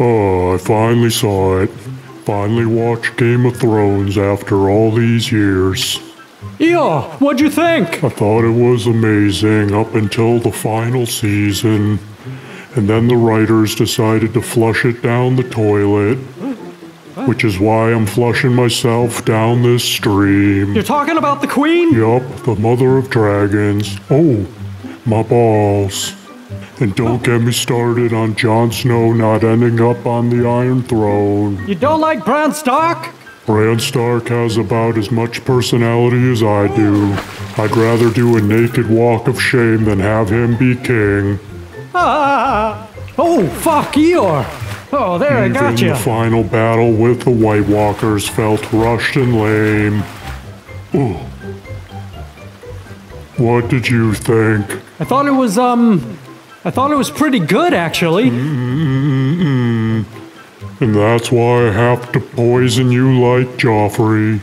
Oh, I finally saw it. Finally watched Game of Thrones after all these years. Yeah, what'd you think? I thought it was amazing up until the final season. And then the writers decided to flush it down the toilet. Which is why I'm flushing myself down this stream. You're talking about the Queen? Yup, the mother of dragons. Oh, my balls. And don't get me started on Jon Snow not ending up on the Iron Throne. You don't like Bran Stark? Bran Stark has about as much personality as I do. I'd rather do a naked walk of shame than have him be king. Ah! Oh, fuck, Eeyore! Oh, there, I Even got you. the final battle with the White Walkers felt rushed and lame. Ooh. What did you think? I thought it was, um, I thought it was pretty good, actually. Mm -mm -mm. And that's why I have to poison you like Joffrey.